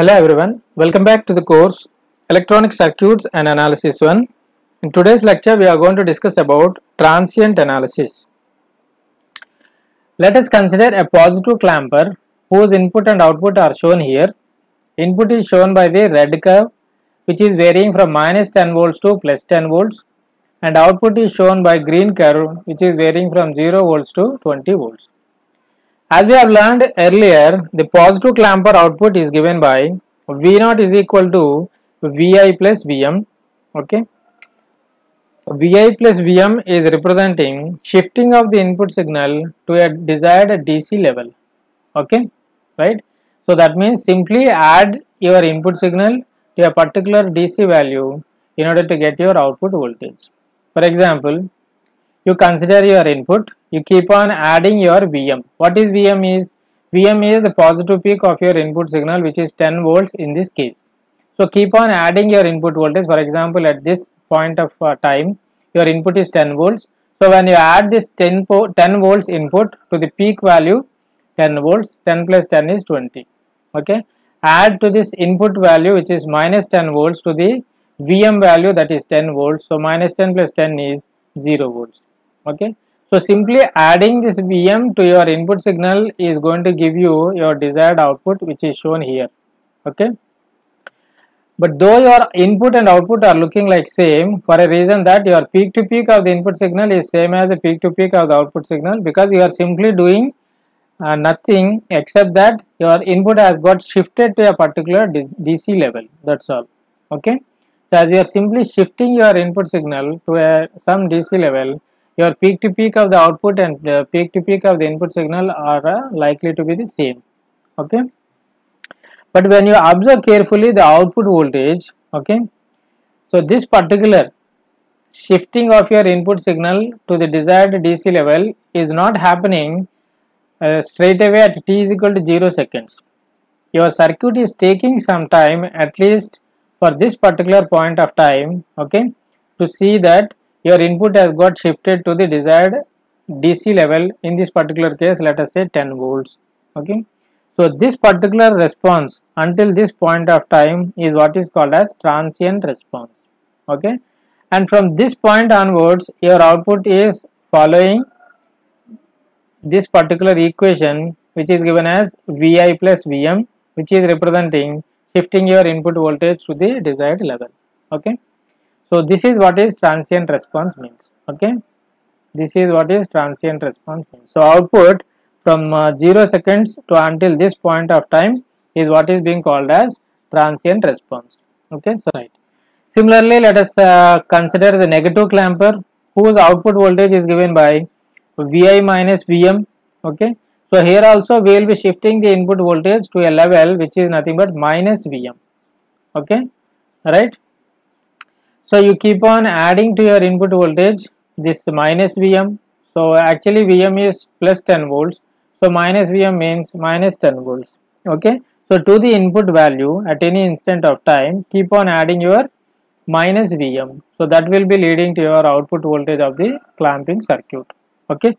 Hello everyone, welcome back to the course Electronic Circuits and Analysis 1. In today's lecture we are going to discuss about transient analysis. Let us consider a positive clamper whose input and output are shown here. Input is shown by the red curve which is varying from minus 10 volts to plus 10 volts and output is shown by green curve which is varying from 0 volts to 20 volts. As we have learned earlier, the positive clamper output is given by V0 is equal to Vi plus Vm. Okay. Vi plus Vm is representing shifting of the input signal to a desired DC level. Okay. Right. So that means simply add your input signal to a particular DC value in order to get your output voltage. For example, you consider your input you keep on adding your vm what is vm is? Vm is the positive peak of your input signal which is 10 volts in this case. So keep on adding your input voltage. For example at this point of uh, time your input is 10 volts. So when you add this 10, 10 volts input to the peak value 10 volts 10 plus 10 is 20 okay? Add to this input value which is minus 10 volts to the vm value that is 10 volts. So minus 10 plus 10 is 0 volts. Okay so simply adding this Vm to your input signal is going to give you your desired output which is shown here. Okay? But though your input and output are looking like same for a reason that your peak to peak of the input signal is same as the peak to peak of the output signal because you are simply doing uh, nothing except that your input has got shifted to a particular DC level. That's all. Okay? So as you are simply shifting your input signal to a some DC level your peak to peak of the output and uh, peak to peak of the input signal are uh, likely to be the same. Okay? But when you observe carefully the output voltage okay so this particular shifting of your input signal to the desired dc level is not happening uh, straight away at t is equal to 0 seconds. Your circuit is taking some time at least for this particular point of time okay to see that your input has got shifted to the desired DC level. In this particular case let us say 10 volts. Okay? So this particular response until this point of time is what is called as transient response. Okay? And from this point onwards your output is following this particular equation which is given as Vi plus Vm which is representing shifting your input voltage to the desired level. Okay so this is what is transient response means okay? This is what is transient response means. So output from uh, 0 seconds to until this point of time is what is being called as transient response okay? So right. Similarly let us uh, consider the negative clamper whose output voltage is given by vi minus vm okay? So here also we will be shifting the input voltage to a level which is nothing but minus vm okay? Right so you keep on adding to your input voltage this minus Vm. So actually Vm is plus 10 volts. So minus Vm means minus 10 volts. Okay. So to the input value at any instant of time, keep on adding your minus Vm. So that will be leading to your output voltage of the clamping circuit. Okay.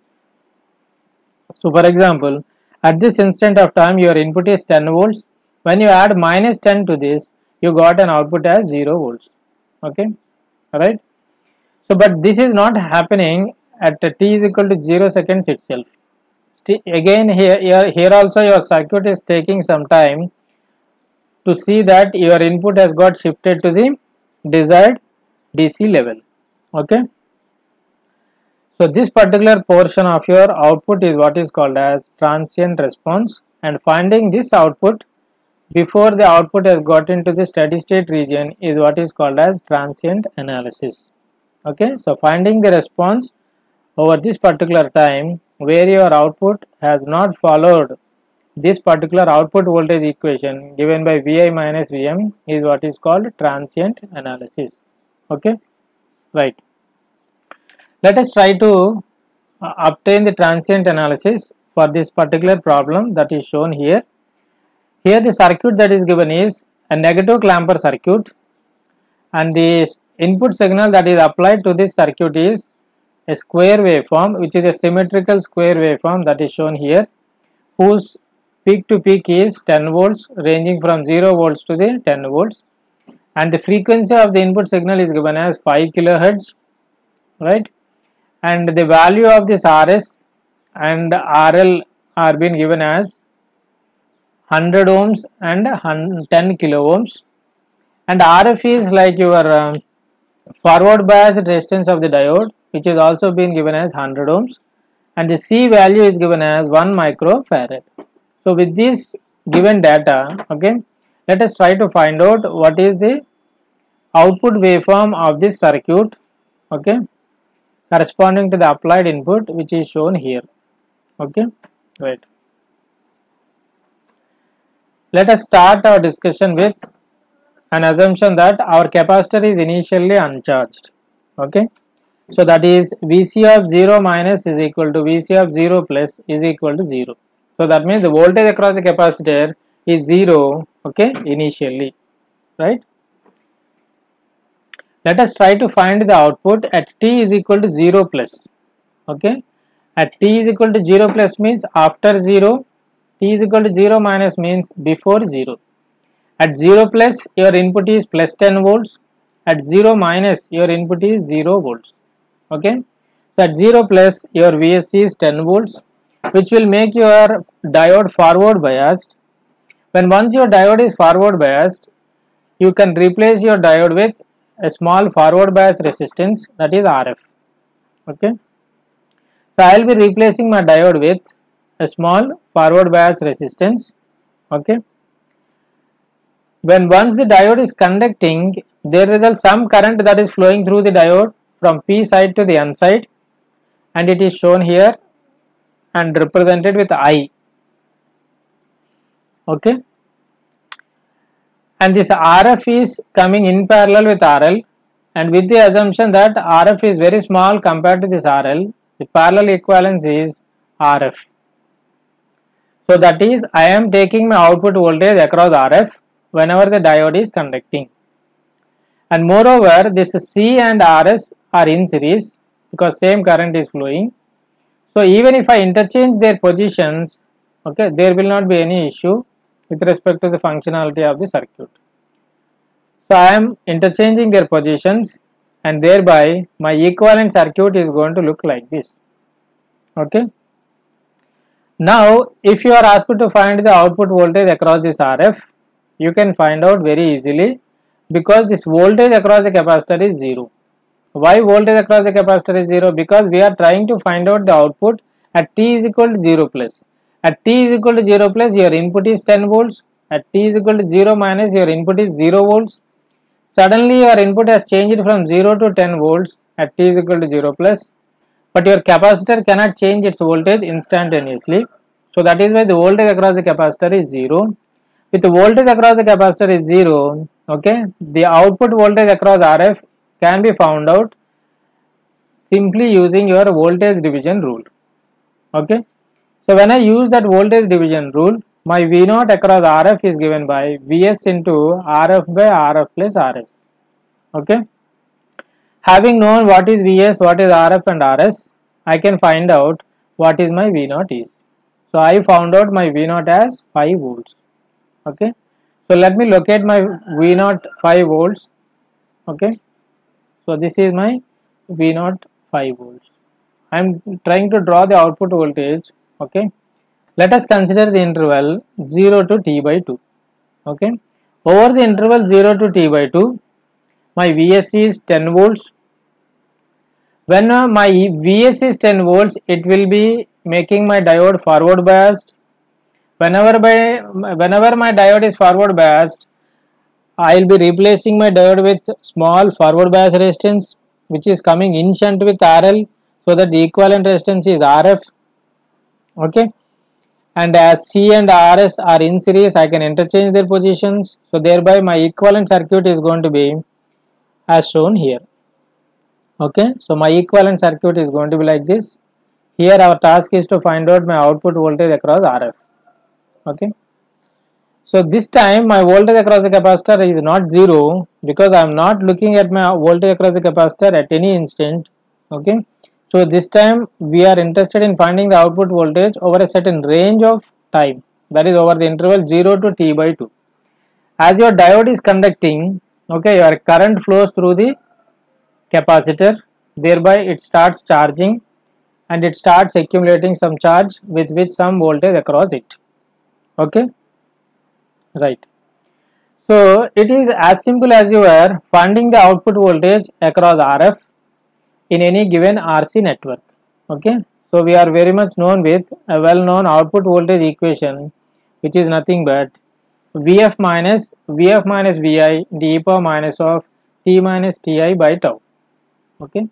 So for example, at this instant of time, your input is 10 volts. When you add minus 10 to this, you got an output as 0 volts okay? All right so but this is not happening at t is equal to 0 seconds itself. St again here, here here also your circuit is taking some time to see that your input has got shifted to the desired dc level. Okay? So this particular portion of your output is what is called as transient response and finding this output before the output has got into the steady state region is what is called as transient analysis. Okay so finding the response over this particular time where your output has not followed this particular output voltage equation given by vi minus vm is what is called transient analysis. Okay right. Let us try to uh, obtain the transient analysis for this particular problem that is shown here here the circuit that is given is a negative clamper circuit and the input signal that is applied to this circuit is a square waveform which is a symmetrical square waveform that is shown here whose peak to peak is 10 volts ranging from 0 volts to the 10 volts. And the frequency of the input signal is given as 5 kilohertz right? And the value of this RS and RL are being given as 100 ohms and 10 kilo ohms. And RF is like your um, forward bias resistance of the diode which is also being given as 100 ohms. And the C value is given as 1 microfarad. So with this given data okay let us try to find out what is the output waveform of this circuit okay corresponding to the applied input which is shown here okay. Right let us start our discussion with an assumption that our capacitor is initially uncharged. Okay? So that is vc of 0 minus is equal to vc of 0 plus is equal to 0 so that means the voltage across the capacitor is 0 okay initially. Right? Let us try to find the output at t is equal to 0 plus. Okay? At t is equal to 0 plus means after 0 t is equal to 0 minus means before 0 at 0 plus your input is plus 10 volts. At 0 minus your input is 0 volts. Okay? So at 0 plus your VSC is 10 volts which will make your diode forward biased. When once your diode is forward biased you can replace your diode with a small forward bias resistance that is RF okay? So I will be replacing my diode with a small forward bias resistance okay. When once the diode is conducting there results some current that is flowing through the diode from P side to the N side and it is shown here and represented with I okay. And this RF is coming in parallel with RL and with the assumption that RF is very small compared to this RL the parallel equivalence is RF so that is I am taking my output voltage across RF whenever the diode is conducting. And moreover this C and RS are in series because same current is flowing. So even if I interchange their positions okay there will not be any issue with respect to the functionality of the circuit. So I am interchanging their positions and thereby my equivalent circuit is going to look like this. Okay now if you are asked to find the output voltage across this RF you can find out very easily because this voltage across the capacitor is 0 why voltage across the capacitor is 0? Because we are trying to find out the output at t is equal to 0 plus. At t is equal to 0 plus your input is 10 volts. At t is equal to 0 minus your input is 0 volts. Suddenly your input has changed from 0 to 10 volts at t is equal to 0 plus. But your capacitor cannot change its voltage instantaneously. So that is why the voltage across the capacitor is 0. With the voltage across the capacitor is 0, okay, the output voltage across RF can be found out simply using your voltage division rule okay so when I use that voltage division rule my V0 across RF is given by Vs into RF by RF plus RS okay having known what is Vs what is RF and RS I can find out what is my V0 is. So I found out my V0 as 5 volts. Okay? So let me locate my V0 5 volts. Okay? So this is my v0 5 volts. I am trying to draw the output voltage. Okay? Let us consider the interval 0 to t by 2 okay? Over the interval 0 to t by 2 my vs is 10 volts. When uh, my vs is 10 volts it will be making my diode forward biased. Whenever by whenever my diode is forward biased I will be replacing my diode with small forward bias resistance which is coming in shunt with RL so that the equivalent resistance is RF okay? And as C and RS are in series I can interchange their positions. So thereby my equivalent circuit is going to be as shown here okay so my equivalent circuit is going to be like this here our task is to find out my output voltage across RF okay so this time my voltage across the capacitor is not 0 because I am not looking at my voltage across the capacitor at any instant. Okay. So this time we are interested in finding the output voltage over a certain range of time. that is over the interval 0 to t by 2 as your diode is conducting okay your current flows through the capacitor. Thereby it starts charging and it starts accumulating some charge with which some voltage across it. Okay? Right. So it is as simple as you are finding the output voltage across RF in any given RC network. Okay? So we are very much known with a well known output voltage equation which is nothing but Vf minus Vf minus Vi e power minus of t minus Ti by tau. Okay?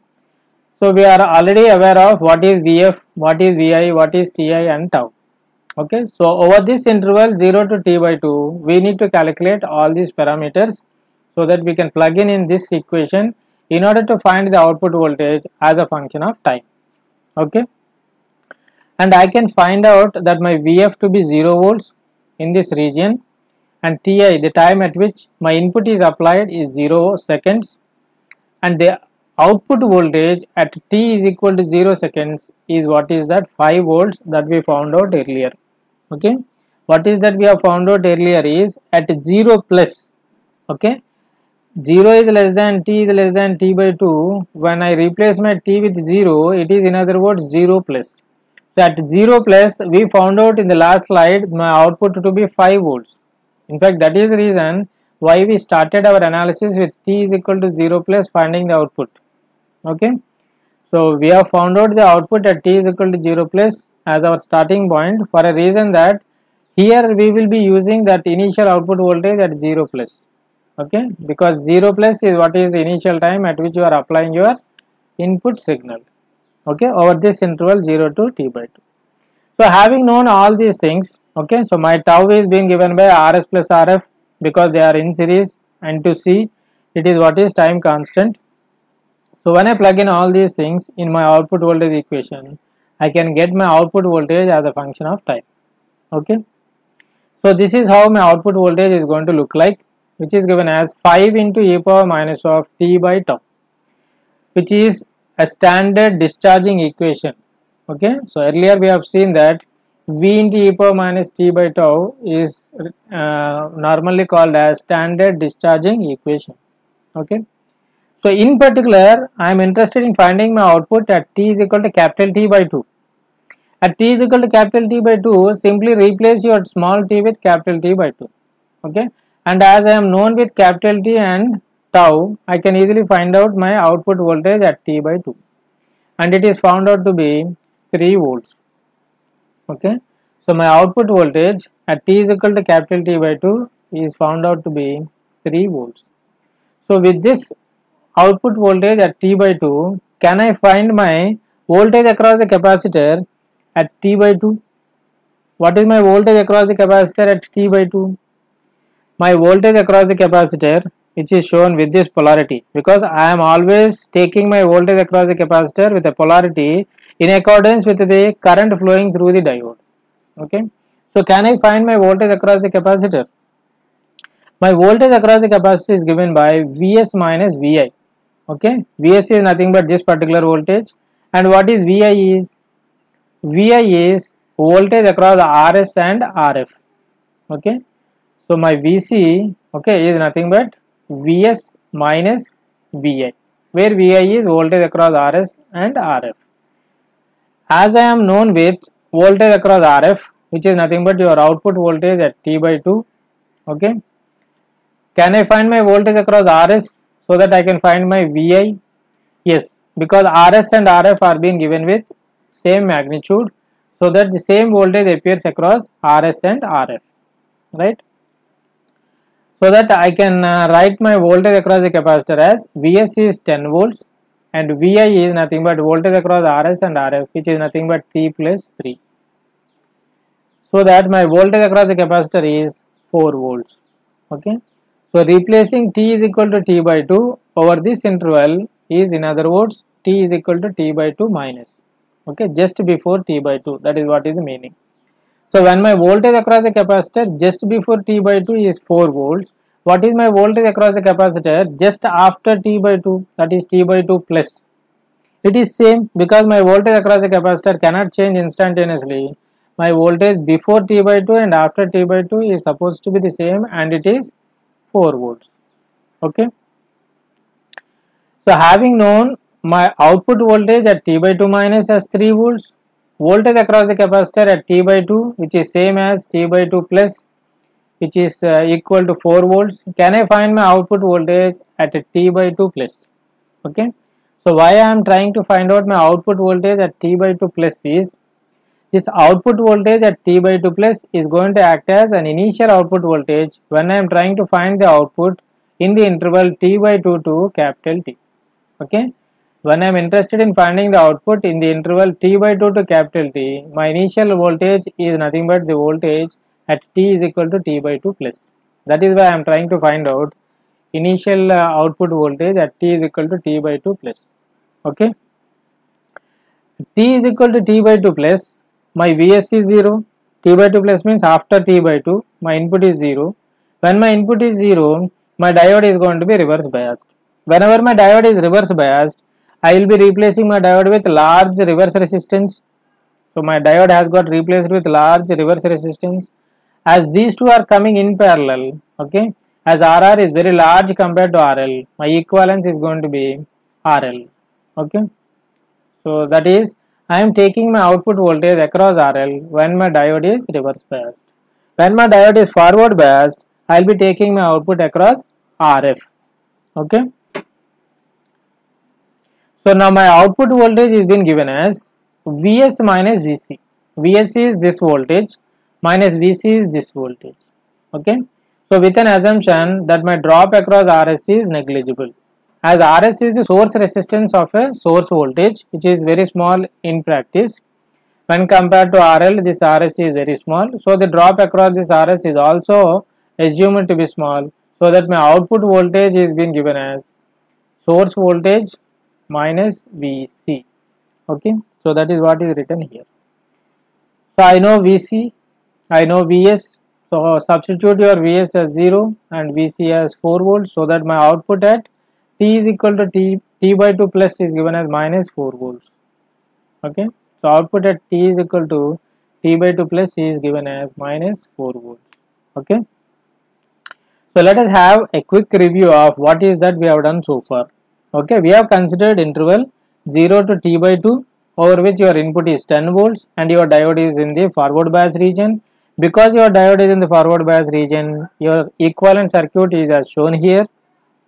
So we are already aware of what is Vf what is Vi what is Ti and tau. Okay? So over this interval 0 to t by 2 we need to calculate all these parameters so that we can plug in in this equation in order to find the output voltage as a function of time. Okay? And I can find out that my Vf to be 0 volts in this region and Ti the time at which my input is applied is 0 seconds and the output voltage at t is equal to 0 seconds is what is that? 5 volts that we found out earlier. Okay? What is that we have found out earlier is at 0 plus. Okay? 0 is less than t is less than t by 2 when I replace my t with 0 it is in other words 0 plus. So at 0 plus we found out in the last slide my output to be 5 volts in fact, that is the reason why we started our analysis with t is equal to 0 plus finding the output. Okay. So, we have found out the output at t is equal to 0 plus as our starting point for a reason that here we will be using that initial output voltage at 0 plus. Okay. Because 0 plus is what is the initial time at which you are applying your input signal. Okay. Over this interval 0 to t by 2. So, having known all these things, okay so my tau is being given by rs plus rf because they are in series and to see it is what is time constant. So when i plug in all these things in my output voltage equation i can get my output voltage as a function of time okay. So this is how my output voltage is going to look like which is given as 5 into e power minus of t by tau which is a standard discharging equation okay so earlier we have seen that v into e power minus t by tau is uh, normally called as standard discharging equation. Okay so in particular i am interested in finding my output at t is equal to capital t by 2 at t is equal to capital t by 2 simply replace your small t with capital t by 2 okay and as i am known with capital t and tau i can easily find out my output voltage at t by 2 and it is found out to be 3 volts. Okay? So my output voltage at t is equal to capital T by 2 is found out to be 3 volts. So with this output voltage at t by 2 can I find my voltage across the capacitor at t by 2 what is my voltage across the capacitor at t by 2 my voltage across the capacitor which is shown with this polarity because I am always taking my voltage across the capacitor with a polarity in accordance with the current flowing through the diode. Okay? So can i find my voltage across the capacitor? My voltage across the capacitor is given by vs minus vi. Okay? Vs is nothing but this particular voltage. And what is vi is? Vi is voltage across rs and rf. Okay? So my vc okay is nothing but vs minus vi where vi is voltage across rs and rf as I am known with voltage across RF which is nothing but your output voltage at T by 2 okay? Can I find my voltage across RS so that I can find my VI yes because RS and RF are being given with same magnitude so that the same voltage appears across RS and RF right? So that I can uh, write my voltage across the capacitor as Vs is 10 volts and Vi is nothing but voltage across Rs and Rf which is nothing but T plus 3. So that my voltage across the capacitor is 4 volts. Okay. So replacing T is equal to T by 2 over this interval is in other words T is equal to T by 2 minus. Okay, just before T by 2 that is what is the meaning. So when my voltage across the capacitor just before T by 2 is 4 volts what is my voltage across the capacitor just after t by 2 that is t by 2 plus it is same because my voltage across the capacitor cannot change instantaneously my voltage before T by 2 and after T by 2 is supposed to be the same and it is 4 volts. Okay. So having known my output voltage at T by 2 minus as 3 volts, voltage across the capacitor at T by 2 which is same as T by 2 plus which is uh, equal to 4 volts. Can I find my output voltage at T by 2 plus? Okay. So why I am trying to find out my output voltage at T by 2 plus is this output voltage at T by 2 plus is going to act as an initial output voltage when I am trying to find the output in the interval T by 2 to capital T. Okay. When I am interested in finding the output in the interval T by 2 to capital T, my initial voltage is nothing but the voltage at T is equal to T by 2 plus. That is why I am trying to find out initial uh, output voltage at T is equal to T by 2 plus. Okay. T is equal to T by 2 plus, my Vs is 0, T by 2 plus means after T by 2, my input is 0. When my input is 0, my diode is going to be reverse biased. Whenever my diode is reverse biased, I will be replacing my diode with large reverse resistance. So my diode has got replaced with large reverse resistance. As these two are coming in parallel, okay, as RR is very large compared to RL, my equivalence is going to be RL, okay. So that is, I am taking my output voltage across RL when my diode is reverse biased. When my diode is forward biased, I will be taking my output across RF, okay. So now my output voltage is been given as Vs minus Vc. Vs is this voltage minus Vc is this voltage. Okay. So with an assumption that my drop across Rs is negligible. As Rs is the source resistance of a source voltage which is very small in practice. When compared to RL this Rs is very small. So the drop across this Rs is also assumed to be small. So that my output voltage is being given as source voltage minus Vc. Okay, so that is what is written here. So I know Vc, I know Vs. So substitute your Vs as 0 and Vc as 4 volts so that my output at T is equal to T, T by 2 plus is given as minus 4 volts. Okay, so output at T is equal to T by 2 plus is given as minus 4 volts. Okay. So let us have a quick review of what is that we have done so far okay we have considered interval 0 to t by 2 over which your input is 10 volts and your diode is in the forward bias region because your diode is in the forward bias region your equivalent circuit is as shown here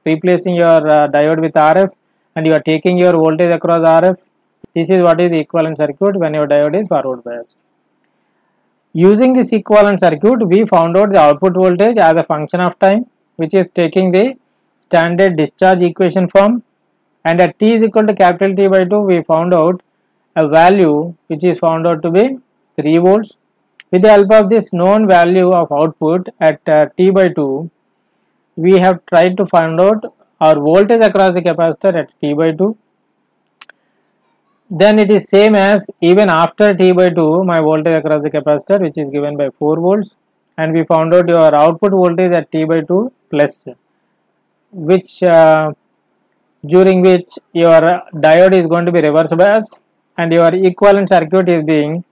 replacing your uh, diode with rf and you are taking your voltage across rf this is what is the equivalent circuit when your diode is forward biased. Using this equivalent circuit we found out the output voltage as a function of time which is taking the standard discharge equation form. And at t is equal to capital T by 2 we found out a value which is found out to be 3 volts with the help of this known value of output at uh, t by 2 we have tried to find out our voltage across the capacitor at t by 2 then it is same as even after t by 2 my voltage across the capacitor which is given by 4 volts and we found out your output voltage at t by 2 plus which uh, during which your diode is going to be reverse biased and your equivalent circuit is being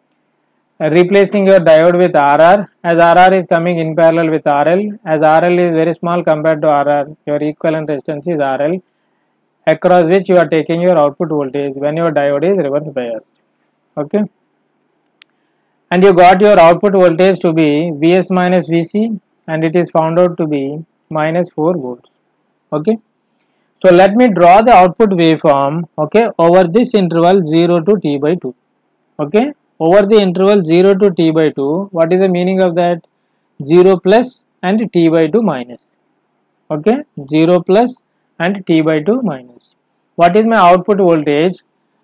replacing your diode with RR as RR is coming in parallel with RL as RL is very small compared to RR your equivalent resistance is RL across which you are taking your output voltage when your diode is reverse biased. Okay? And you got your output voltage to be Vs minus Vc and it is found out to be minus 4 volts. Okay? So let me draw the output waveform okay over this interval 0 to t by 2 okay over the interval 0 to t by 2 what is the meaning of that? 0 plus and t by 2 minus. Okay? 0 plus and t by 2 minus. What is my output voltage?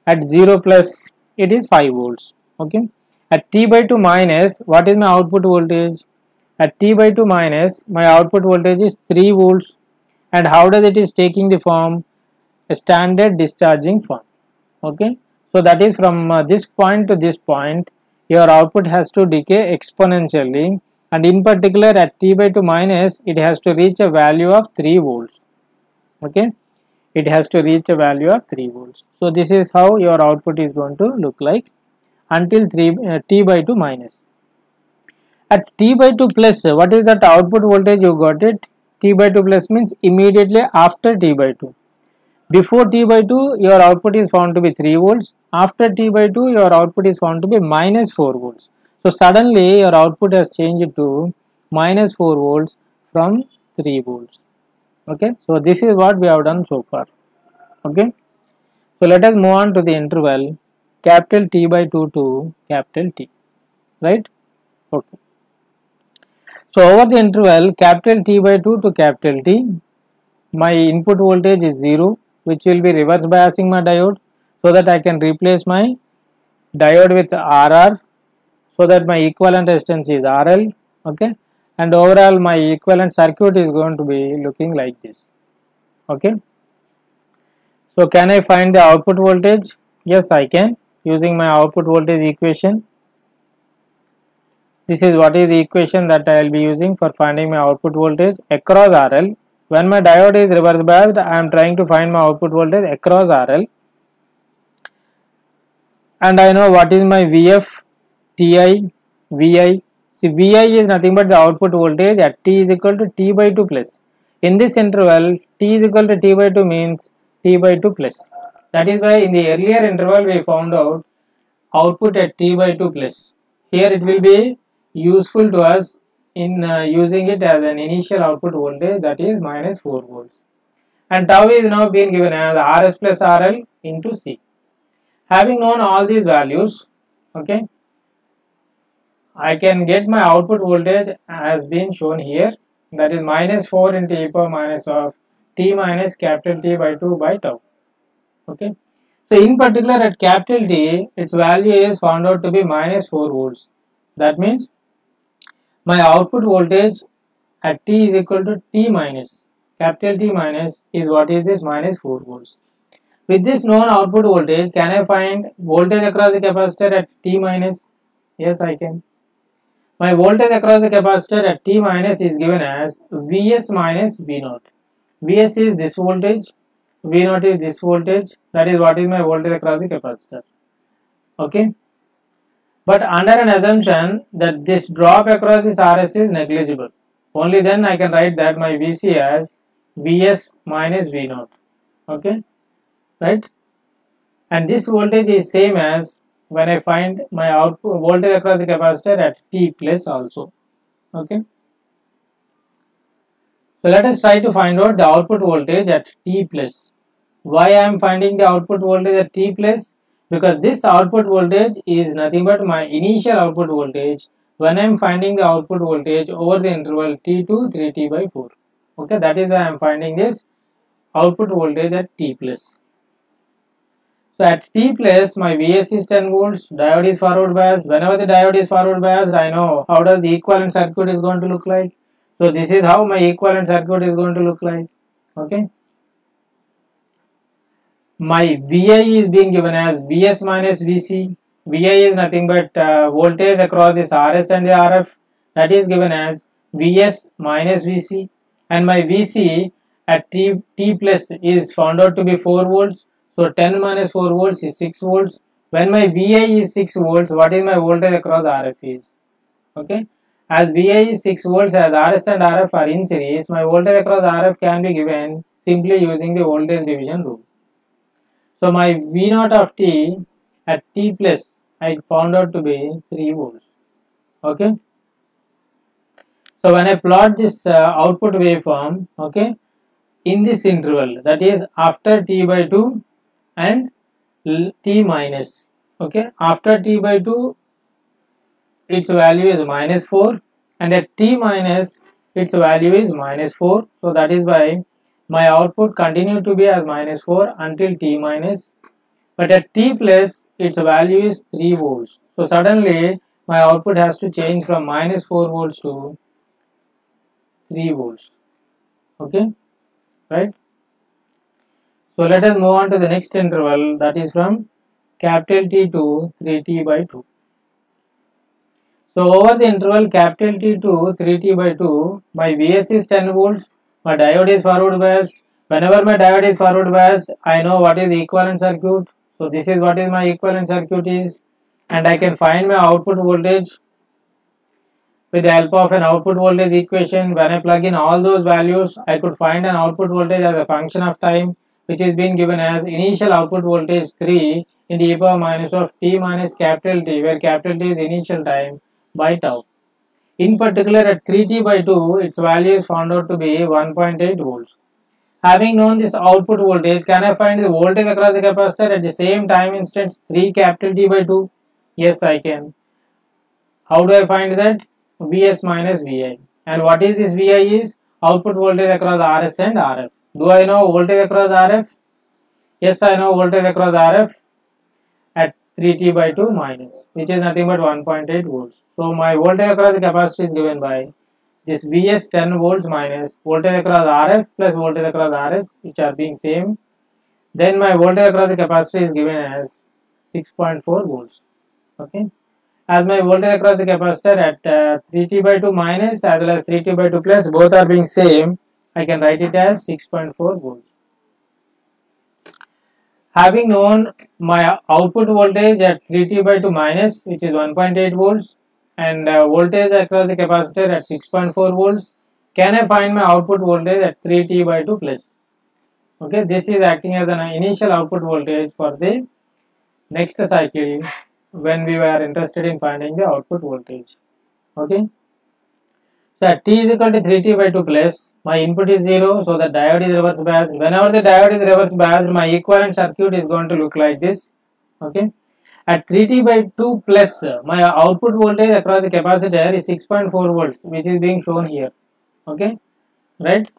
At 0 plus it is 5 volts. Okay? At t by 2 minus what is my output voltage? At t by 2 minus my output voltage is 3 volts. And how does it is taking the form? A standard discharging form. Okay so that is from uh, this point to this point your output has to decay exponentially and in particular at t by 2 minus it has to reach a value of 3 volts okay it has to reach a value of 3 volts so this is how your output is going to look like until 3 uh, t by 2 minus. At t by 2 plus, what is that output voltage you got it? t by 2 plus means immediately after t by 2. Before t by 2, your output is found to be 3 volts. After t by 2, your output is found to be minus 4 volts. So suddenly your output has changed to minus 4 volts from 3 volts. Okay, so this is what we have done so far. Okay, so let us move on to the interval capital T by 2 to capital T, right? Okay. So over the interval capital T by 2 to capital T, my input voltage is 0 which will be reverse biasing my diode so that I can replace my diode with RR so that my equivalent resistance is RL okay? And overall my equivalent circuit is going to be looking like this okay? So can I find the output voltage? Yes I can using my output voltage equation. This is what is the equation that I will be using for finding my output voltage across RL when my diode is reverse biased I am trying to find my output voltage across RL and I know what is my VF, TI, VI. See VI is nothing but the output voltage at T is equal to T by 2 plus. In this interval T is equal to T by 2 means T by 2 plus. That is why in the earlier interval we found out output at T by 2 plus. Here it will be useful to us in uh, using it as an initial output voltage that is minus 4 volts. And tau is now being given as Rs plus RL into C. Having known all these values, okay, I can get my output voltage as been shown here that is minus 4 into e power minus of t minus capital T by 2 by tau. Okay. So in particular at capital T, its value is found out to be minus 4 volts. That means my output voltage at T is equal to T minus capital T minus is what is this minus 4 volts. With this known output voltage, can I find voltage across the capacitor at T minus? Yes, I can. My voltage across the capacitor at T minus is given as Vs minus V naught. Vs is this voltage, V naught is this voltage, that is what is my voltage across the capacitor. Okay. But under an assumption that this drop across this Rs is negligible, only then I can write that my Vc as Vs minus V0. Okay? Right? And this voltage is same as when I find my output voltage across the capacitor at T plus also. Okay? So let us try to find out the output voltage at T plus. Why I am finding the output voltage at T plus because this output voltage is nothing but my initial output voltage when I am finding the output voltage over the interval T2 3T by 4 okay that is why I am finding this output voltage at T plus so at T plus my Vs is 10 volts, diode is forward biased. Whenever the diode is forward biased, I know how does the equivalent circuit is going to look like. So this is how my equivalent circuit is going to look like. Okay. My Vi is being given as Vs minus Vc. Vi is nothing but uh, voltage across this Rs and the Rf that is given as Vs minus Vc and my Vc at T, T plus is found out to be 4 volts so 10 minus 4 volts is 6 volts. When my VI is 6 volts, what is my voltage across RF is? Okay. As VI is 6 volts, as RS and RF are in series, my voltage across RF can be given simply using the voltage division rule. So my V naught of T at T plus I found out to be 3 volts. Okay. So when I plot this uh, output waveform, okay, in this interval that is after T by 2 and t minus okay after t by 2 its value is minus 4 and at t minus its value is minus 4 so that is why my output continue to be as minus 4 until t minus but at t plus its value is 3 volts. So suddenly my output has to change from minus 4 volts to 3 volts. Okay? Right? So let us move on to the next interval that is from capital T to 3t by 2. So over the interval capital T to 3t by 2, my Vs is 10 volts, my diode is forward biased. Whenever my diode is forward biased, I know what is the equivalent circuit. So this is what is my equivalent circuit is. and I can find my output voltage with the help of an output voltage equation when I plug in all those values I could find an output voltage as a function of time which is being given as initial output voltage 3 in the e power minus of t minus capital T where capital T is initial time by tau. In particular at 3t by 2 its value is found out to be 1.8 volts. Having known this output voltage can I find the voltage across the capacitor at the same time instance 3 capital T by 2? Yes I can. How do I find that? Vs minus Vi. And what is this Vi is? Output voltage across Rs and Rf. Do I know voltage across RF? Yes, I know voltage across RF 3T by 2 minus, which is nothing but 1.8 volts. So my voltage across the capacitor is given by this Vs 10 volts minus voltage across RF plus voltage across Rs, which are being same. Then my voltage across the capacitor is given as 6.4 volts. Okay. As my voltage across the capacitor at uh, 3T by 2 minus as well as 3T by 2 plus, both are being same I can write it as 6.4 volts. Having known my output voltage at 3T by 2 minus which is 1.8 volts and uh, voltage across the capacitor at 6.4 volts can I find my output voltage at 3T by 2 plus. Okay, this is acting as an initial output voltage for the next cycle when we were interested in finding the output voltage. Okay. So at t is equal to 3t by 2 plus, my input is 0, so the diode is reverse biased. Whenever the diode is reverse biased, my equivalent circuit is going to look like this. Okay. At 3t by 2 plus, my output voltage across the capacitor is 6.4 volts, which is being shown here. Okay. Right.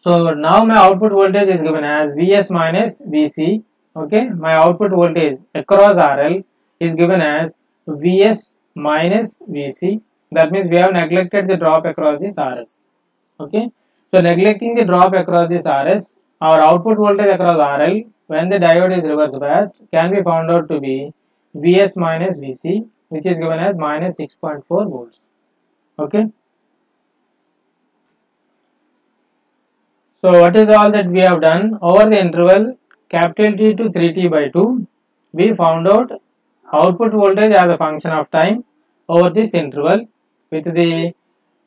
So now my output voltage is given as Vs minus Vc. Okay. My output voltage across RL is given as Vs minus Vc that means we have neglected the drop across this RS. Okay. So neglecting the drop across this RS, our output voltage across RL when the diode is reverse biased can be found out to be Vs minus Vc which is given as minus 6.4 volts. Okay. So what is all that we have done over the interval capital T to 3t by 2 we found out output voltage as a function of time over this interval with the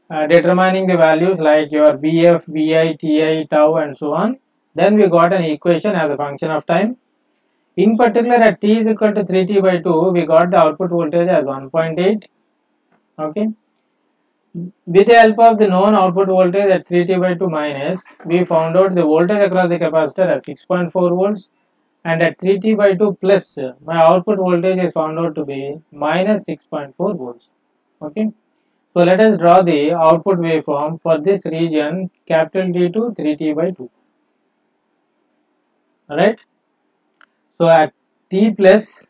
uh, determining the values like your Vf, Vi, Ti, tau and so on. Then we got an equation as a function of time. In particular at t is equal to 3t by 2 we got the output voltage as 1.8 okay. With the help of the known output voltage at 3t by 2 minus we found out the voltage across the capacitor at 6.4 volts and at 3t by 2 plus my output voltage is found out to be minus 6.4 volts okay. So let us draw the output waveform for this region capital T to 3t by 2. Alright. So at t plus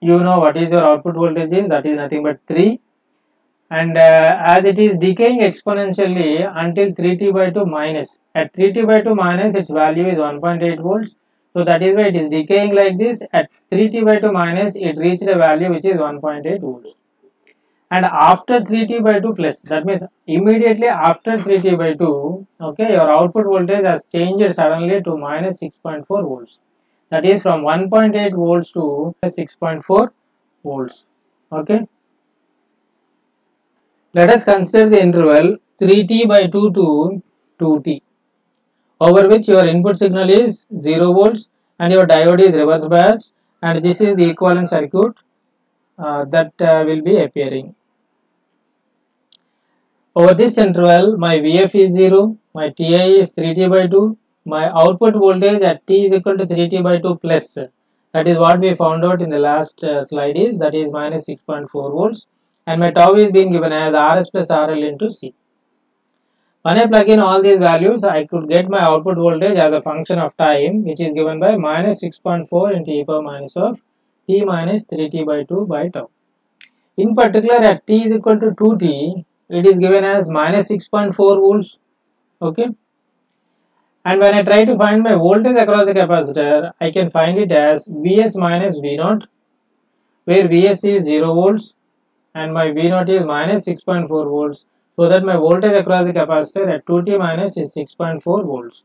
you know what is your output voltage is that is nothing but 3 and uh, as it is decaying exponentially until 3t by 2 minus. At 3t by 2 minus its value is 1.8 volts. So that is why it is decaying like this. At 3t by 2 minus it reached a value which is 1.8 volts and after 3t by 2 plus that means immediately after 3t by 2 okay your output voltage has changed suddenly to minus 6.4 volts. That is from 1.8 volts to 6.4 volts okay. Let us consider the interval 3t by 2 to 2t over which your input signal is 0 volts and your diode is reverse biased and this is the equivalent circuit that uh, will be appearing. Over this interval, my Vf is 0, my Ti is 3t by 2, my output voltage at t is equal to 3t by 2 plus, that is what we found out in the last uh, slide is, that is minus 6.4 volts and my tau is being given as Rs plus RL into C. When I plug in all these values, I could get my output voltage as a function of time which is given by minus 6.4 into e power minus of t minus 3t by 2 by tau. In particular at t is equal to 2t, it is given as minus 6.4 volts okay and when I try to find my voltage across the capacitor I can find it as Vs minus V0 where Vs is 0 volts and my V0 is minus 6.4 volts so that my voltage across the capacitor at 2t minus is 6.4 volts.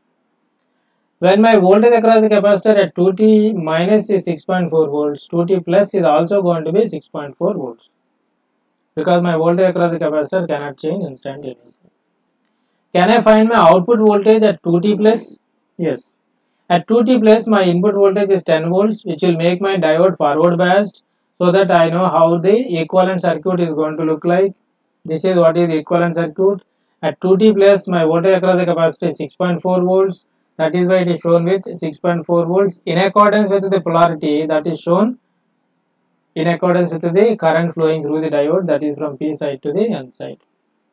When my voltage across the capacitor at 2t minus is 6.4 volts 2t plus is also going to be 6.4 volts. Because my voltage across the capacitor cannot change instantaneously. Can I find my output voltage at 2t plus? Yes. At 2t plus my input voltage is 10 volts which will make my diode forward biased so that I know how the equivalent circuit is going to look like. This is what is the equivalent circuit. At 2t plus my voltage across the capacitor is 6.4 volts that is why it is shown with 6.4 volts in accordance with the polarity that is shown in accordance with the current flowing through the diode that is from p side to the n side.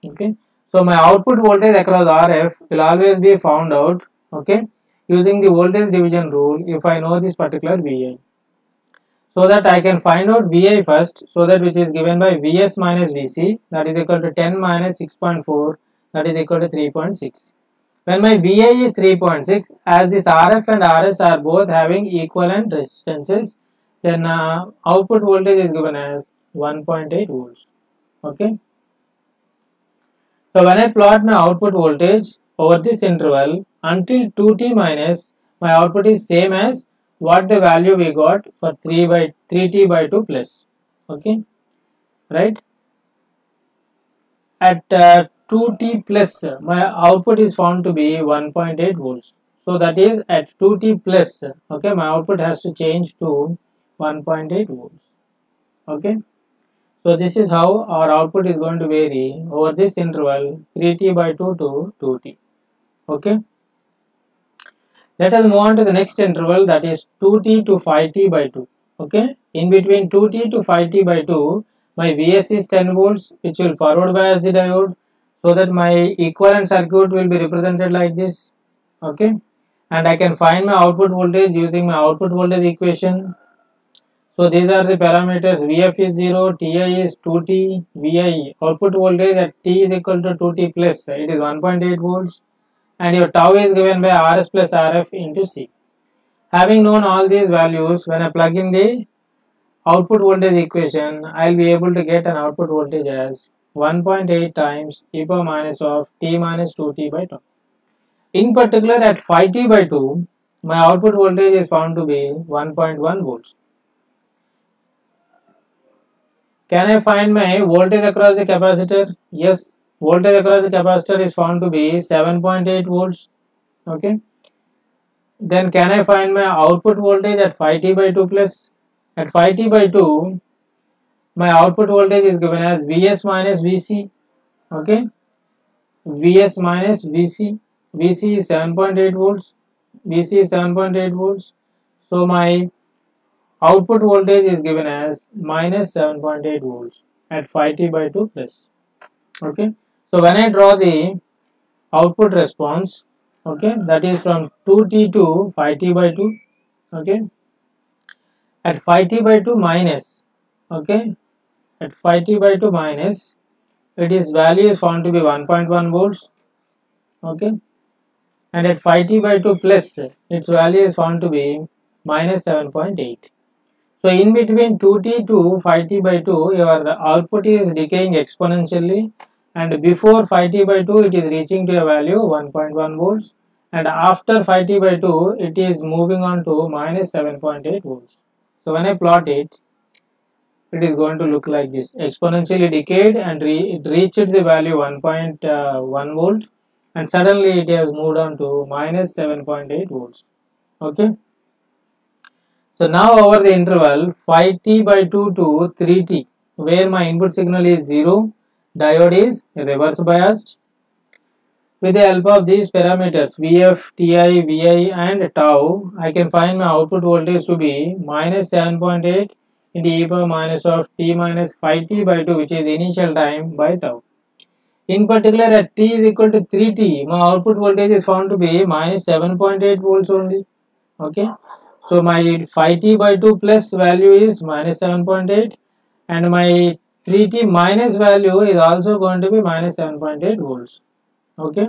Okay? So my output voltage across rf will always be found out okay using the voltage division rule if i know this particular vi so that i can find out vi first so that which is given by vs minus vc that is equal to 10 minus 6.4 that is equal to 3.6 when my VI is 3.6, as this RF and RS are both having equivalent resistances, then uh, output voltage is given as 1.8 volts. Okay. So when I plot my output voltage over this interval until 2t minus, my output is same as what the value we got for 3 by 3t by 2 plus. Okay. Right. At uh, 2t plus my output is found to be 1.8 volts. So that is at 2t plus okay my output has to change to 1.8 volts okay. So this is how our output is going to vary over this interval 3t by 2 to 2t okay. Let us move on to the next interval that is 2t to 5t by 2 okay. In between 2t to 5t by 2 my vs is 10 volts which will forward bias the diode so that my equivalent circuit will be represented like this okay? And I can find my output voltage using my output voltage equation. So these are the parameters. Vf is 0, Ti is 2T, Vi output voltage at T is equal to 2T plus. It is 1.8 volts. And your tau is given by Rs plus Rf into C. Having known all these values when I plug in the output voltage equation I will be able to get an output voltage as 1.8 times e power minus of t minus 2t by 2. In particular at 5t by 2, my output voltage is found to be 1.1 volts. Can I find my voltage across the capacitor? Yes, voltage across the capacitor is found to be 7.8 volts. Okay. Then can I find my output voltage at 5t by 2 plus? At 5t by 2, my output voltage is given as Vs minus Vc. Okay? Vs minus Vc. Vc is 7.8 volts. Vc is 7.8 volts. So my output voltage is given as minus 7.8 volts at 5t by 2 plus. Okay? So when I draw the output response okay that is from 2t to 5t by 2 okay at 5t by 2 minus okay at 5t by 2 minus it is value is found to be 1.1 volts okay? And at 5t by 2 plus its value is found to be minus 7.8 so in between 2t to 5t by 2 your output is decaying exponentially and before 5t by 2 it is reaching to a value 1.1 volts and after 5t by 2 it is moving on to minus 7.8 volts. So when I plot it it is going to look like this. Exponentially decayed and re it reached the value 1.1 uh, volt and suddenly it has moved on to minus 7.8 volts. Okay? So now over the interval 5t by 2 to 3t where my input signal is 0 diode is reverse biased. With the help of these parameters Vf, Ti, Vi and tau I can find my output voltage to be minus 7.8 e power minus of t minus 5t by 2 which is initial time by tau. In particular at t is equal to 3t my output voltage is found to be minus 7.8 volts only okay. So my 5t by 2 plus value is minus 7.8 and my 3t minus value is also going to be minus 7.8 volts okay.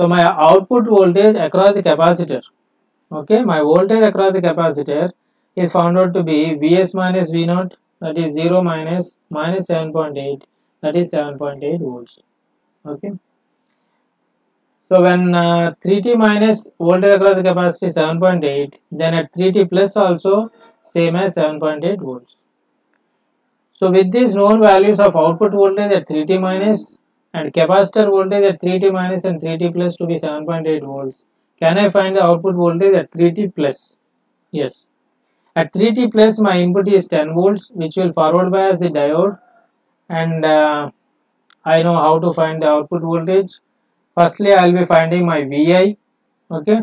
So my output voltage across the capacitor, okay, my voltage across the capacitor is found out to be Vs minus V naught that is 0 minus minus 7.8 that is 7.8 volts. okay so when uh, 3t minus voltage across the capacitor is 7.8 then at 3t plus also same as 7.8 volts so with these known values of output voltage at 3t minus and capacitor voltage at 3t minus and 3t plus to be 7.8 volts. Can I find the output voltage at 3t plus? Yes. At 3t plus my input is 10 volts which will forward bias the diode. And uh, I know how to find the output voltage. Firstly I will be finding my VI okay?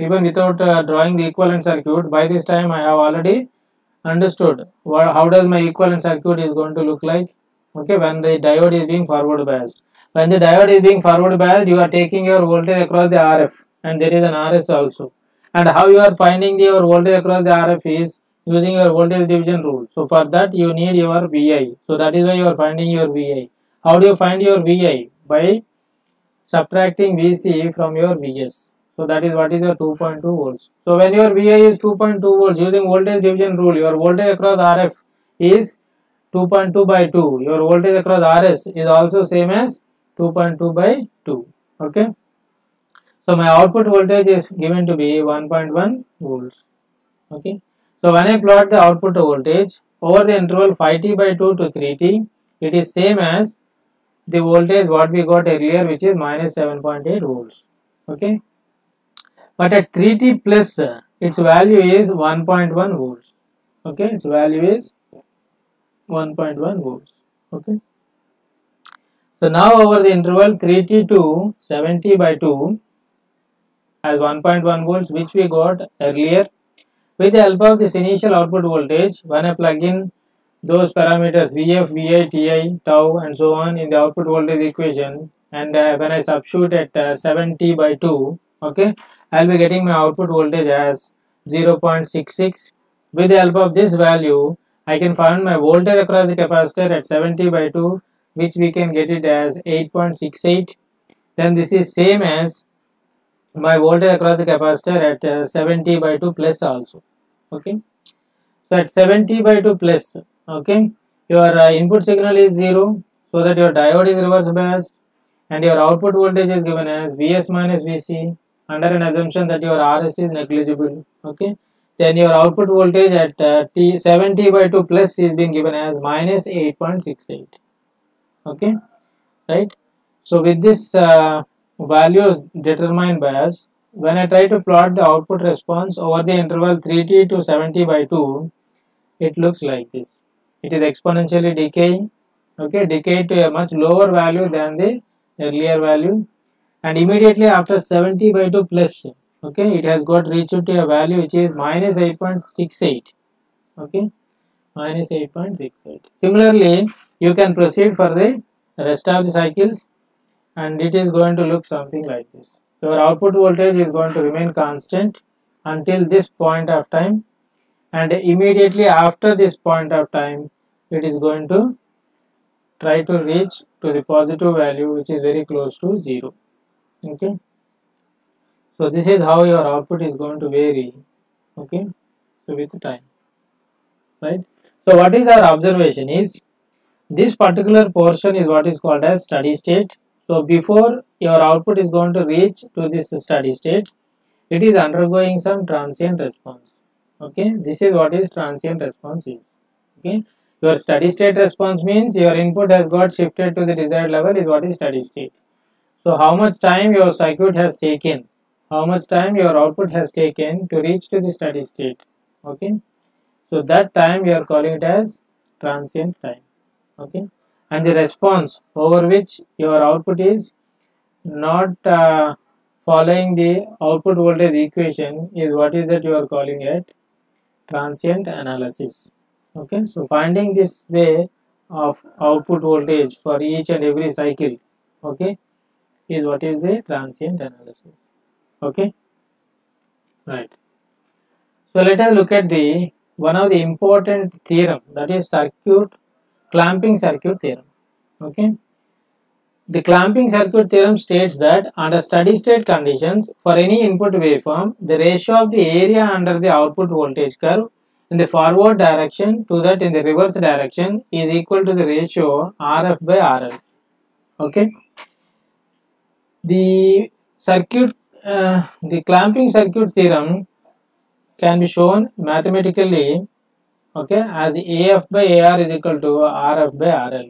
Even without uh, drawing the equivalent circuit by this time I have already understood what, how does my equivalent circuit is going to look like okay when the diode is being forward biased when the diode is being forward biased you are taking your voltage across the RF and there is an RS also and how you are finding your voltage across the RF is using your voltage division rule. So for that you need your VI. So that is why you are finding your VI. How do you find your VI? By subtracting VC from your VS. So that is what is your 2.2 volts. So when your VI is 2.2 volts using voltage division rule, your voltage across RF is 2.2 by 2. Your voltage across RS is also same as 2.2 by 2. Okay. So my output voltage is given to be 1.1 volts. Okay. So when I plot the output voltage over the interval 5t by 2 to 3t, it is same as the voltage what we got earlier which is minus 7.8 volts. Okay. But at 3t plus its value is 1.1 volts. Okay. Its value is 1.1 volts. Okay. So now over the interval 3t to 70 by 2 as 1.1 volts which we got earlier with the help of this initial output voltage when I plug in those parameters VF, VI, TI, tau and so on in the output voltage equation and uh, when I substitute at uh, 70 by 2 okay I'll be getting my output voltage as 0.66 with the help of this value I can find my voltage across the capacitor at 70 by 2 which we can get it as 8.68 then this is same as my voltage across the capacitor at uh, 70 by 2 plus also okay? So at 70 by 2 plus okay your uh, input signal is 0 so that your diode is reverse biased and your output voltage is given as vs minus vc under an assumption that your rs is negligible okay then your output voltage at uh, t 70 by 2 plus is being given as minus 8.68 okay? Right? So with this uh, values determined by us. When I try to plot the output response over the interval 3t to 70 by 2, it looks like this. It is exponentially decaying, okay, decay to a much lower value than the earlier value. And immediately after 70 by 2 plus, okay, it has got reached to a value which is minus 8.68, okay, minus 8.68. Similarly, you can proceed for the rest of the cycles and it is going to look something like this. Your output voltage is going to remain constant until this point of time and immediately after this point of time it is going to try to reach to the positive value which is very close to 0 okay so this is how your output is going to vary okay so with time right so what is our observation is this particular portion is what is called as steady state so before your output is going to reach to this steady state, it is undergoing some transient response. Okay, this is what is transient response is. Okay, your steady state response means your input has got shifted to the desired level is what is steady state. So how much time your circuit has taken, how much time your output has taken to reach to the steady state. Okay, so that time we are calling it as transient time. Okay and the response over which your output is not uh, following the output voltage equation is what is that you are calling it transient analysis okay so finding this way of output voltage for each and every cycle okay is what is the transient analysis okay? Right. So let us look at the one of the important theorem that is circuit clamping circuit theorem. Okay? The clamping circuit theorem states that under steady state conditions for any input waveform the ratio of the area under the output voltage curve in the forward direction to that in the reverse direction is equal to the ratio RF by RL. Okay? The circuit uh, the clamping circuit theorem can be shown mathematically okay as af by ar is equal to rf by rl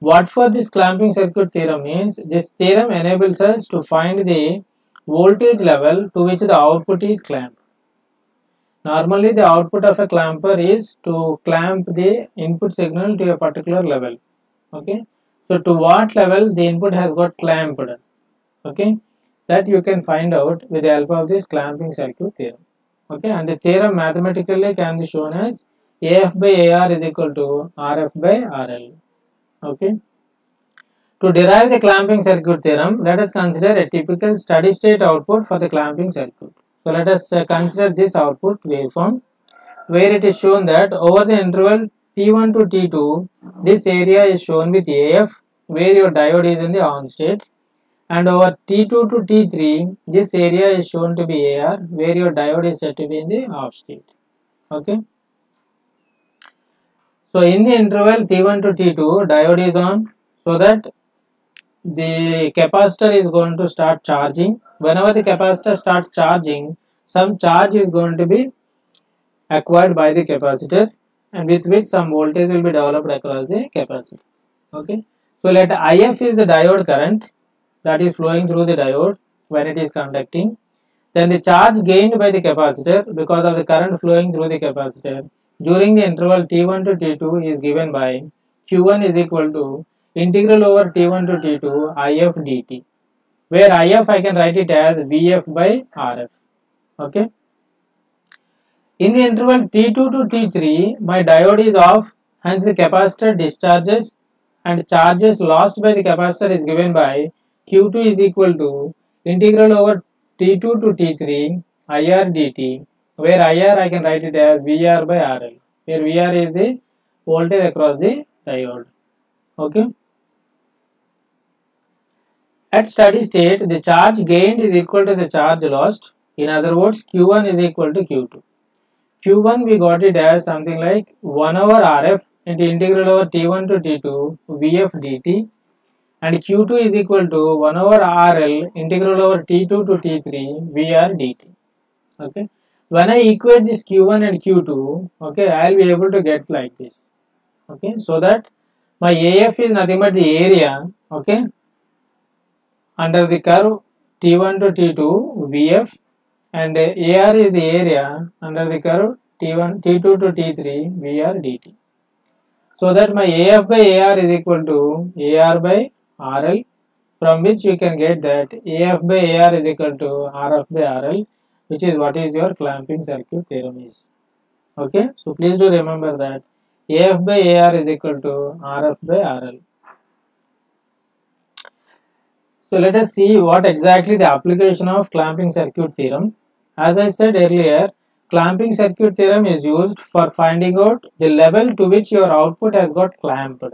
what for this clamping circuit theorem means this theorem enables us to find the voltage level to which the output is clamped. Normally the output of a clamper is to clamp the input signal to a particular level okay. So to what level the input has got clamped okay that you can find out with the help of this clamping circuit theorem. Okay? And the theorem mathematically can be shown as af by ar is equal to rf by rl okay? To derive the clamping circuit theorem let us consider a typical steady state output for the clamping circuit. So let us uh, consider this output waveform where it is shown that over the interval t1 to t2 this area is shown with af where your diode is in the on state and over T2 to T3 this area is shown to be AR where your diode is said to be in the off state. Okay? So in the interval T1 to T2 diode is on so that the capacitor is going to start charging. Whenever the capacitor starts charging some charge is going to be acquired by the capacitor and with which some voltage will be developed across the capacitor. Okay? So let if is the diode current that is flowing through the diode when it is conducting. Then the charge gained by the capacitor because of the current flowing through the capacitor during the interval t1 to t2 is given by q1 is equal to integral over t1 to t2 if dt where if I can write it as vf by rf okay? In the interval t2 to t3 my diode is off hence the capacitor discharges and charges lost by the capacitor is given by q2 is equal to integral over t2 to t3 ir dt where ir I can write it as vr by rl where vr is the voltage across the diode. Okay? At steady state the charge gained is equal to the charge lost. In other words q1 is equal to q2 q1 we got it as something like 1 over rf into integral over t1 to t2 vf dt and q2 is equal to 1 over rl integral over t2 to t3 vr dt okay? When i equate this q1 and q2 okay i'll be able to get like this. Okay? So that my af is nothing but the area okay under the curve t1 to t2 vf and ar is the area under the curve t1 t2 to t3 vr dt so that my af by ar is equal to ar by RL from which you can get that AF by AR is equal to RF by RL which is what is your clamping circuit theorem is. Okay, so please do remember that AF by AR is equal to RF by RL. So let us see what exactly the application of clamping circuit theorem. As I said earlier, clamping circuit theorem is used for finding out the level to which your output has got clamped.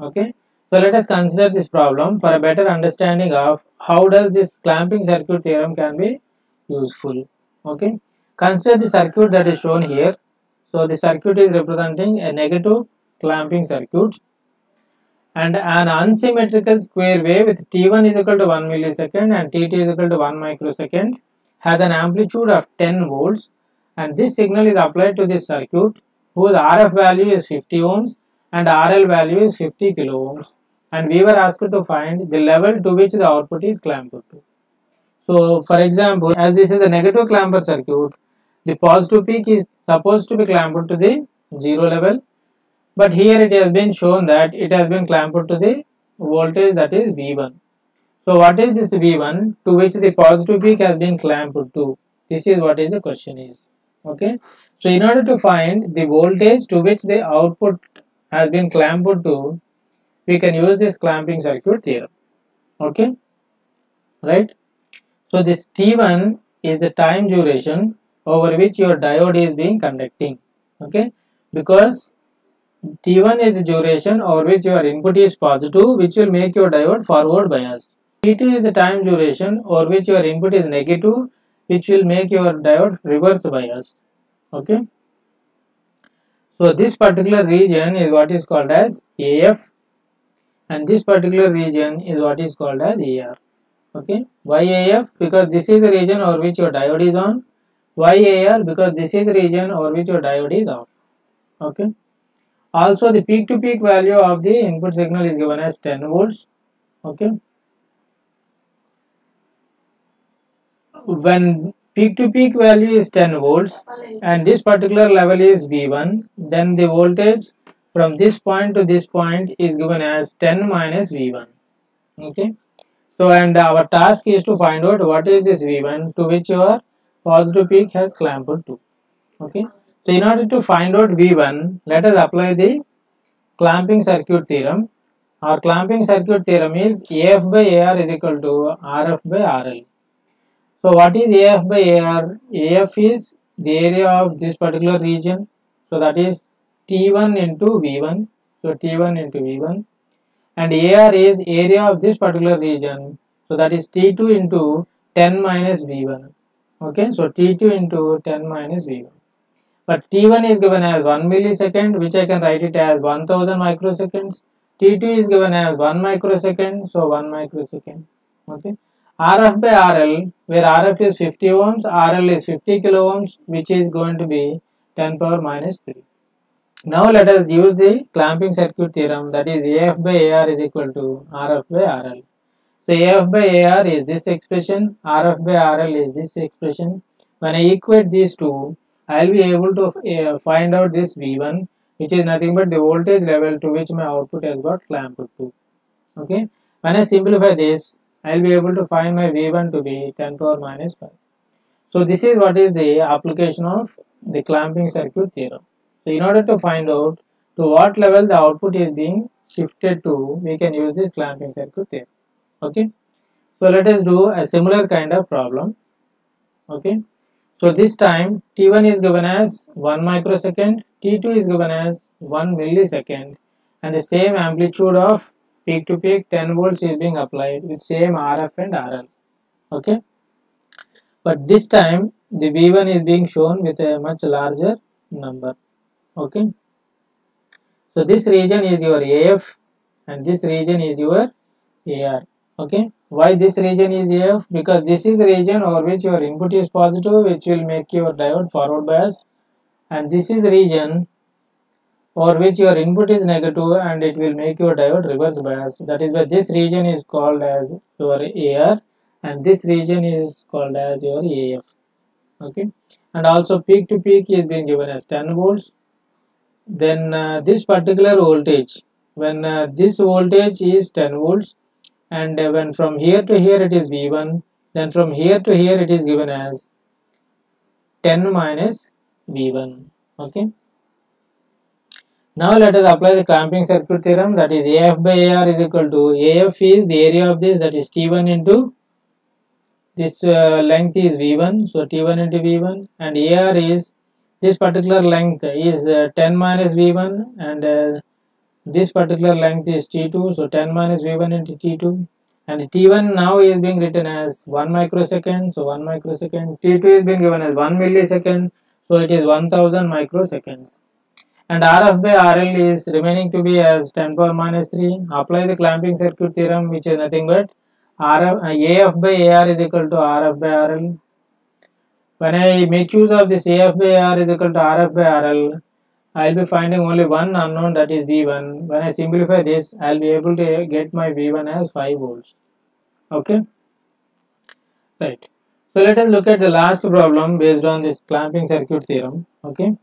Okay, so let us consider this problem for a better understanding of how does this clamping circuit theorem can be useful. Okay. Consider the circuit that is shown here. So the circuit is representing a negative clamping circuit and an unsymmetrical square wave with t1 is equal to 1 millisecond and t2 is equal to 1 microsecond has an amplitude of 10 volts and this signal is applied to this circuit whose RF value is 50 ohms and RL value is 50 kilo ohms and we were asked to find the level to which the output is clamped to. So for example, as this is a negative clamper circuit, the positive peak is supposed to be clamped to the zero level, but here it has been shown that it has been clamped to the voltage that is V1. So what is this V1 to which the positive peak has been clamped to? This is what is the question is. Okay. So in order to find the voltage to which the output has been clamped to, we can use this clamping circuit theorem. Okay? Right? So this t1 is the time duration over which your diode is being conducting. Okay? Because t1 is the duration over which your input is positive which will make your diode forward biased. T2 is the time duration over which your input is negative which will make your diode reverse biased. Okay? So this particular region is what is called as AF and this particular region is what is called as AR okay? Why AF because this is the region over which your diode is on. Why AR because this is the region over which your diode is off okay? Also the peak to peak value of the input signal is given as 10 volts okay? When peak to peak value is 10 volts and this particular level is V1 then the voltage from this point to this point is given as 10 minus V1 okay? So and our task is to find out what is this V1 to which your positive peak has clamped to. Okay? So in order to find out V1 let us apply the clamping circuit theorem. Our clamping circuit theorem is AF by AR is equal to RF by RL so what is AF by AR? AF is the area of this particular region. So that is T1 into V1. So T1 into V1. And AR is area of this particular region. So that is T2 into 10 minus V1. Okay, so T2 into 10 minus V1. But T1 is given as 1 millisecond, which I can write it as 1000 microseconds. T2 is given as 1 microsecond, so 1 microsecond. Okay. RF by RL, where RF is 50 ohms, RL is 50 kilo ohms, which is going to be 10 power minus 3. Now let us use the clamping circuit theorem that is AF by AR is equal to RF by RL. So AF by AR is this expression, RF by RL is this expression. When I equate these two, I will be able to uh, find out this V1 which is nothing but the voltage level to which my output has got clamped to. Okay. When I simplify this, I will be able to find my V1 to be 10 power minus 5. So this is what is the application of the clamping circuit theorem. So in order to find out to what level the output is being shifted to, we can use this clamping circuit theorem. Okay. So let us do a similar kind of problem. Okay. So this time T1 is given as 1 microsecond, T2 is given as 1 millisecond and the same amplitude of peak to peak 10 volts is being applied with same RF and RL okay but this time the V1 is being shown with a much larger number okay so this region is your AF and this region is your AR okay why this region is AF because this is the region over which your input is positive which will make your diode forward bias and this is the region for which your input is negative and it will make your diode reverse biased. That is why this region is called as your AR and this region is called as your AF. Okay, and also peak to peak is being given as 10 volts. Then uh, this particular voltage, when uh, this voltage is 10 volts, and uh, when from here to here it is V1, then from here to here it is given as 10 minus V1. Okay now let us apply the clamping circuit theorem that is AF by AR is equal to AF is the area of this that is T1 into this uh, length is V1 so T1 into V1 and AR is this particular length is uh, 10 minus V1 and uh, this particular length is T2 so 10 minus V1 into T2 and T1 now is being written as 1 microsecond. So 1 microsecond T2 is being given as 1 millisecond. So it is 1000 microseconds. And RF by RL is remaining to be as 10 power minus 3. Apply the clamping circuit theorem which is nothing but RF, AF by AR is equal to RF by RL. When I make use of this AF by AR is equal to RF by RL, I will be finding only one unknown that is V1. When I simplify this, I will be able to get my V1 as 5 volts. Okay. Right. So let us look at the last problem based on this clamping circuit theorem. Okay.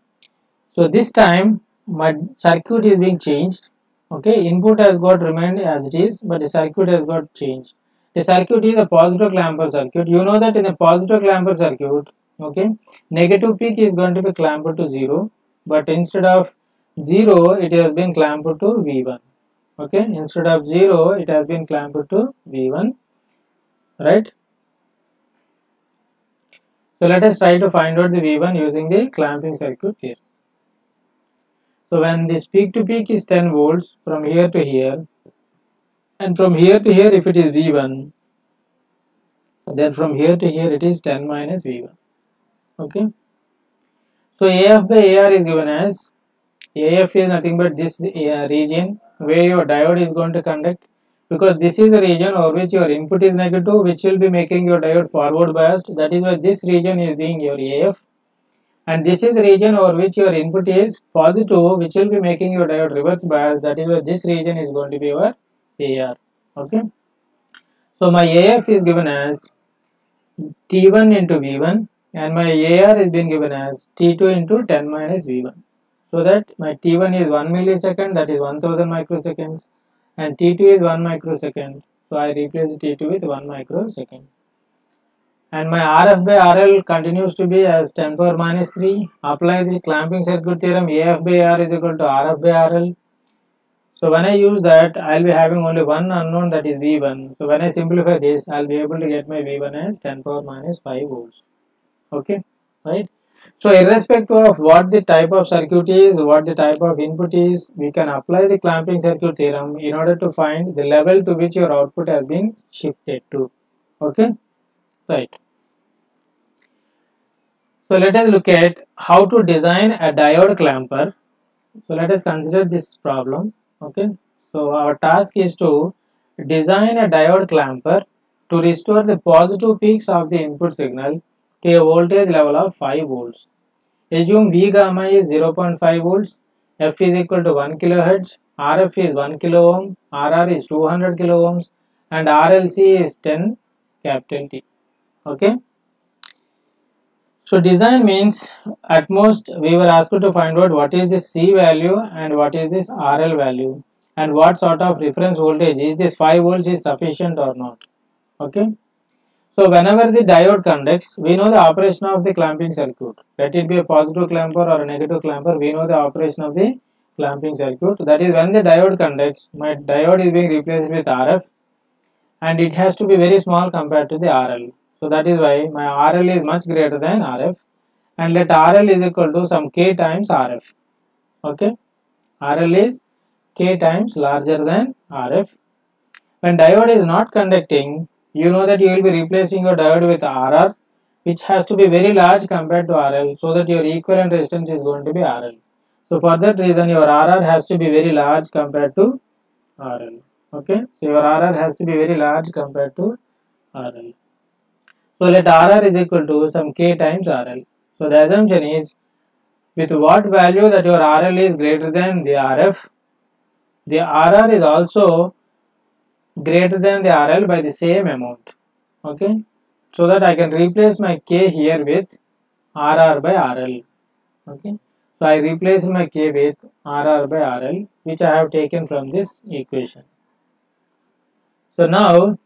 So this time my circuit is being changed. Okay, input has got remained as it is, but the circuit has got changed. The circuit is a positive clamper circuit. You know that in a positive clamper circuit, okay, negative peak is going to be clamped to 0, but instead of 0, it has been clamped to V1. Okay, instead of 0, it has been clamped to V1, right? So let us try to find out the V1 using the clamping circuit here. So when this peak to peak is 10 volts from here to here and from here to here if it is V1 then from here to here it is 10 minus V1 okay. So AF by AR is given as AF is nothing but this uh, region where your diode is going to conduct. Because this is the region over which your input is negative which will be making your diode forward biased. That is why this region is being your AF and this is the region over which your input is positive which will be making your diode reverse bias. That is why this region is going to be your AR okay. So my AF is given as T1 into V1 and my AR is being given as T2 into 10 minus V1 so that my T1 is 1 millisecond that is 1000 microseconds and T2 is 1 microsecond. So I replace T2 with 1 microsecond. And my RF by RL continues to be as 10 power minus 3 apply the clamping circuit theorem. AF by R is equal to RF by RL so when I use that I'll be having only one unknown that is V1 so when I simplify this I'll be able to get my V1 as 10 power minus 5 volts okay right so irrespective of what the type of circuit is, what the type of input is, we can apply the clamping circuit theorem in order to find the level to which your output has been shifted to. Okay, right. So let us look at how to design a diode clamper. So let us consider this problem. Okay, so our task is to design a diode clamper to restore the positive peaks of the input signal to a voltage level of 5 volts. Assume V gamma is 0.5 volts, F is equal to 1 kilohertz, RF is 1 kilo ohm, RR is 200 kilo ohms and RLC is 10 capital T. Okay. So design means at most we were asked to find out what is this C value and what is this RL value and what sort of reference voltage is this 5 volts is sufficient or not. Okay. So whenever the diode conducts, we know the operation of the clamping circuit. Let it be a positive clamper or a negative clamper, we know the operation of the clamping circuit. That is when the diode conducts, my diode is being replaced with RF and it has to be very small compared to the RL. So that is why my RL is much greater than RF and let RL is equal to some K times RF. Okay. RL is K times larger than RF. When diode is not conducting, you know that you will be replacing your diode with RR which has to be very large compared to RL so that your equivalent resistance is going to be RL. So for that reason your RR has to be very large compared to RL. Okay, so your RR has to be very large compared to RL. So let RR is equal to some K times RL. So the assumption is with what value that your RL is greater than the RF, the RR is also greater than the RL by the same amount. Okay, so that I can replace my K here with RR by RL. Okay, so I replace my K with RR by RL, which I have taken from this equation. So now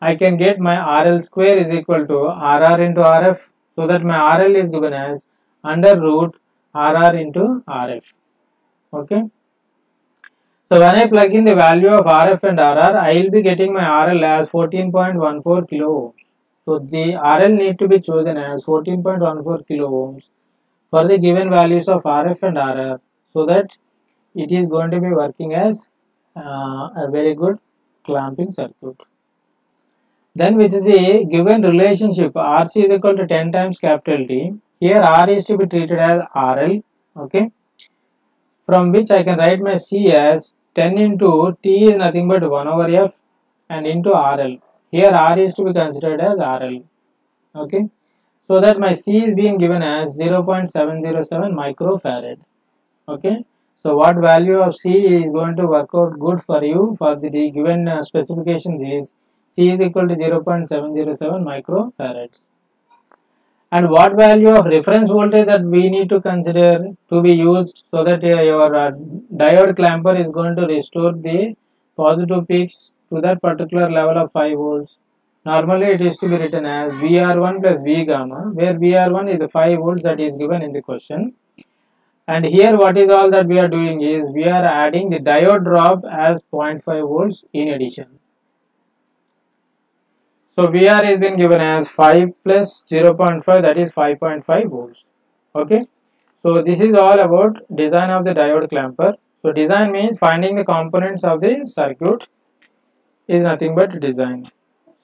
I can get my RL square is equal to RR into RF, so that my RL is given as under root RR into RF. Okay. So when I plug in the value of RF and RR, I will be getting my RL as 14.14 kilo ohms. So the RL need to be chosen as 14.14 kilo ohms for the given values of RF and RR so that it is going to be working as uh, a very good clamping circuit. Then with the given relationship RC is equal to 10 times capital T, here R is to be treated as RL, okay, from which I can write my C as 10 into T is nothing but 1 over F and into RL. Here R is to be considered as RL, okay, so that my C is being given as 0.707 microfarad, okay. So what value of C is going to work out good for you for the given uh, specifications is C is equal to 0.707 microfarads. And what value of reference voltage that we need to consider to be used so that uh, your uh, diode clamper is going to restore the positive peaks to that particular level of 5 volts. Normally it is to be written as VR1 plus V gamma where VR1 is the 5 volts that is given in the question and here what is all that we are doing is we are adding the diode drop as 0.5 volts in addition. So VR is been given as 5 plus 0.5 that is 5.5 volts. Okay. So this is all about design of the diode clamper. So design means finding the components of the circuit is nothing but design.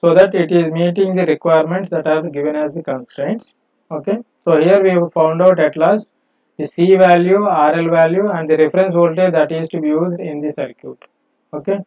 So that it is meeting the requirements that are given as the constraints. Okay. So here we have found out at last the C value, RL value and the reference voltage that is to be used in the circuit. Okay.